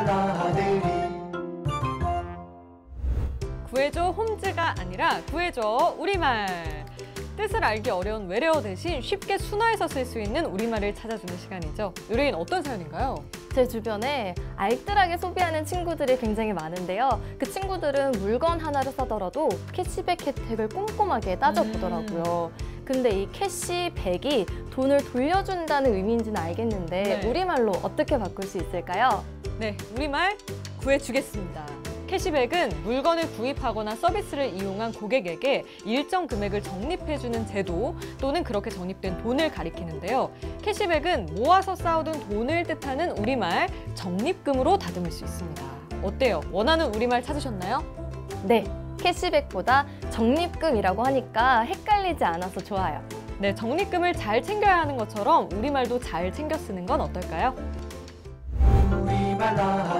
나들이 구해줘 홈즈가 아니라 구해줘 우리말. 뜻을 알기 어려운 외래어 대신 쉽게 순화해서 쓸 수 있는 우리말을 찾아주는 시간이죠. 의뢰인 어떤 사연인가요? 제 주변에 알뜰하게 소비하는 친구들이 굉장히 많은데요. 그 친구들은 물건 하나를 사더라도 캐시백 혜택을 꼼꼼하게 따져보더라고요. 근데 이 캐시백이 돈을 돌려준다는 의미인지는 알겠는데 네. 우리말로 어떻게 바꿀 수 있을까요? 네, 우리말 구해주겠습니다. 캐시백은 물건을 구입하거나 서비스를 이용한 고객에게 일정 금액을 적립해주는 제도 또는 그렇게 적립된 돈을 가리키는데요. 캐시백은 모아서 쌓아둔 돈을 뜻하는 우리말 적립금으로 다듬을 수 있습니다. 어때요? 원하는 우리말 찾으셨나요? 네, 캐시백보다 적립금이라고 하니까 헷갈리지 않아서 좋아요. 네, 적립금을 잘 챙겨야 하는 것처럼 우리말도 잘 챙겨 쓰는 건 어떨까요? la